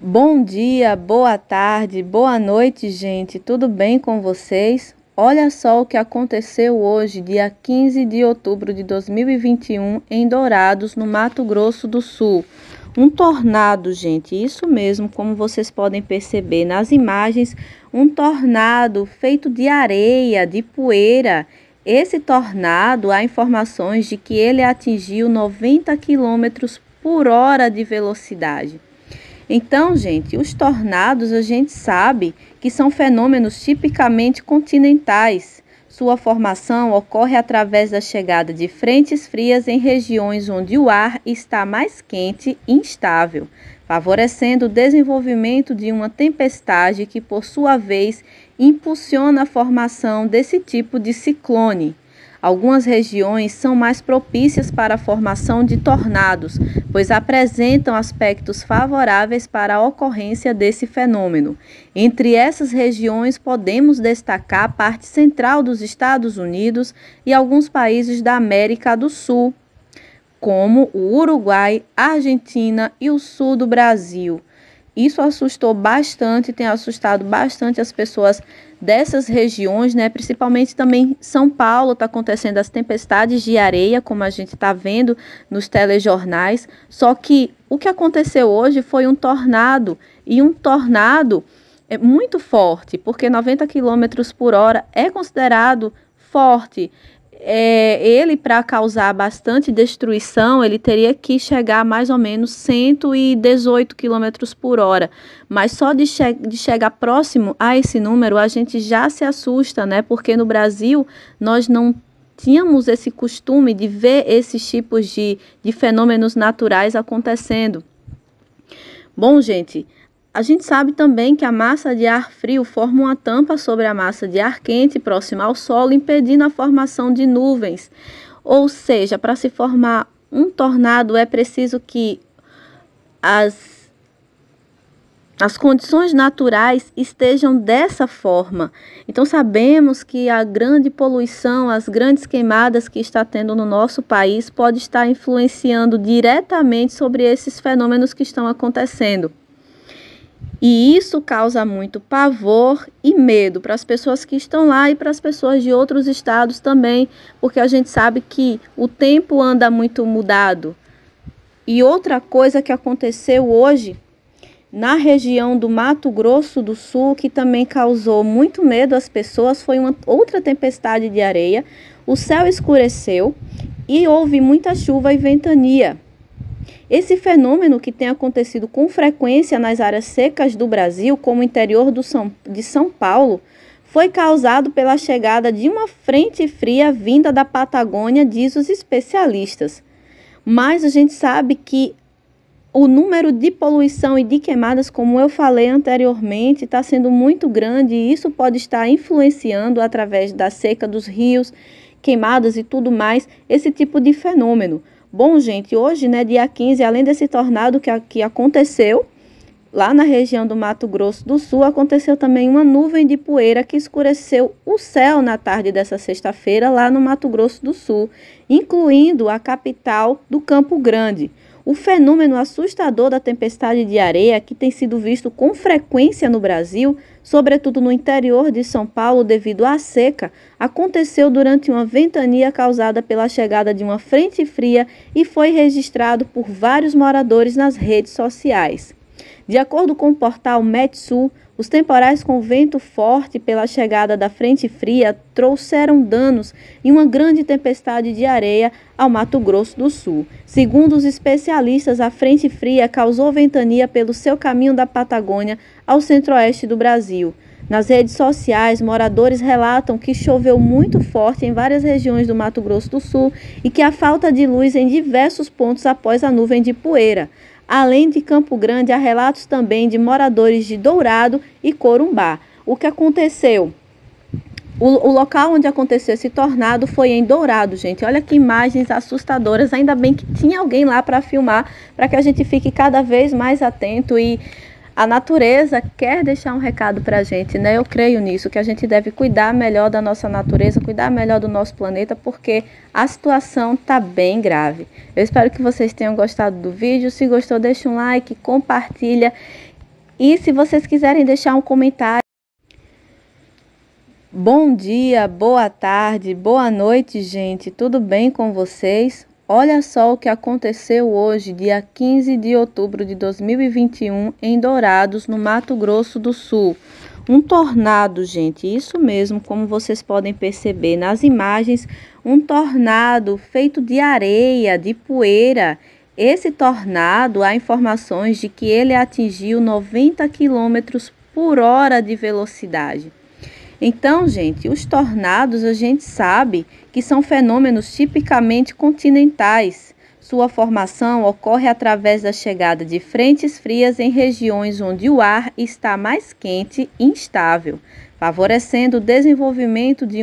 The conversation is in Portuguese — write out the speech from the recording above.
Bom dia, boa tarde, boa noite, gente. Tudo bem com vocês? Olha só o que aconteceu hoje, dia 15 de outubro de 2021, em Dourados, no Mato Grosso do Sul. Um tornado, gente, isso mesmo, como vocês podem perceber nas imagens, um tornado feito de areia, de poeira. Esse tornado, há informações de que ele atingiu 90 km por hora de velocidade. Então, gente, os tornados a gente sabe que são fenômenos tipicamente continentais. Sua formação ocorre através da chegada de frentes frias em regiões onde o ar está mais quente e instável, favorecendo o desenvolvimento de uma tempestade que, por sua vez, impulsiona a formação desse tipo de ciclone. Algumas regiões são mais propícias para a formação de tornados, pois apresentam aspectos favoráveis para a ocorrência desse fenômeno. Entre essas regiões, podemos destacar a parte central dos Estados Unidos e alguns países da América do Sul, como o Uruguai, Argentina e o sul do Brasil. Isso assustou bastante, tem assustado bastante as pessoas dessas regiões, né? Principalmente também São Paulo está acontecendo as tempestades de areia, como a gente está vendo nos telejornais. Só que o que aconteceu hoje foi um tornado e um tornado é muito forte, porque 90 km por hora é considerado forte é, ele, para causar bastante destruição, ele teria que chegar a mais ou menos 118 km por hora. Mas só de, che de chegar próximo a esse número, a gente já se assusta, né? Porque no Brasil nós não tínhamos esse costume de ver esses tipos de, de fenômenos naturais acontecendo. Bom, gente, a gente sabe também que a massa de ar frio forma uma tampa sobre a massa de ar quente próxima ao solo, impedindo a formação de nuvens. Ou seja, para se formar um tornado é preciso que as as condições naturais estejam dessa forma. Então sabemos que a grande poluição, as grandes queimadas que está tendo no nosso país pode estar influenciando diretamente sobre esses fenômenos que estão acontecendo. E isso causa muito pavor e medo para as pessoas que estão lá e para as pessoas de outros estados também, porque a gente sabe que o tempo anda muito mudado. E outra coisa que aconteceu hoje na região do Mato Grosso do Sul, que também causou muito medo às pessoas, foi uma outra tempestade de areia. O céu escureceu e houve muita chuva e ventania. Esse fenômeno, que tem acontecido com frequência nas áreas secas do Brasil, como o interior São, de São Paulo, foi causado pela chegada de uma frente fria vinda da Patagônia, diz os especialistas. Mas a gente sabe que o número de poluição e de queimadas, como eu falei anteriormente, está sendo muito grande e isso pode estar influenciando através da seca dos rios, queimadas e tudo mais, esse tipo de fenômeno. Bom, gente, hoje, né, dia 15, além desse tornado que, que aconteceu lá na região do Mato Grosso do Sul, aconteceu também uma nuvem de poeira que escureceu o céu na tarde dessa sexta-feira lá no Mato Grosso do Sul, incluindo a capital do Campo Grande. O fenômeno assustador da tempestade de areia, que tem sido visto com frequência no Brasil, sobretudo no interior de São Paulo devido à seca, aconteceu durante uma ventania causada pela chegada de uma frente fria e foi registrado por vários moradores nas redes sociais. De acordo com o portal Metsul, os temporais com vento forte pela chegada da frente fria trouxeram danos e uma grande tempestade de areia ao Mato Grosso do Sul. Segundo os especialistas, a frente fria causou ventania pelo seu caminho da Patagônia ao centro-oeste do Brasil. Nas redes sociais, moradores relatam que choveu muito forte em várias regiões do Mato Grosso do Sul e que há falta de luz em diversos pontos após a nuvem de poeira. Além de Campo Grande, há relatos também de moradores de Dourado e Corumbá. O que aconteceu? O, o, local onde aconteceu esse tornado foi em Dourado, gente. Olha que imagens assustadoras. Ainda bem que tinha alguém lá para filmar, para que a gente fique cada vez mais atento e a natureza quer deixar um recado para a gente, né? Eu creio nisso, que a gente deve cuidar melhor da nossa natureza, cuidar melhor do nosso planeta, porque a situação está bem grave. Eu espero que vocês tenham gostado do vídeo. Se gostou, deixa um like, compartilha E se vocês quiserem deixar um comentário, Bom dia, boa tarde, boa noite, gente. Tudo bem com vocês? Olha só o que aconteceu hoje, dia 15 de outubro de 2021, em Dourados, no Mato Grosso do Sul. Um tornado, gente, isso mesmo, como vocês podem perceber nas imagens, um tornado feito de areia, de poeira. Esse tornado, há informações de que ele atingiu 90 km por hora de velocidade. Então, gente, os tornados a gente sabe que são fenômenos tipicamente continentais. Sua formação ocorre através da chegada de frentes frias em regiões onde o ar está mais quente e instável, favorecendo o desenvolvimento de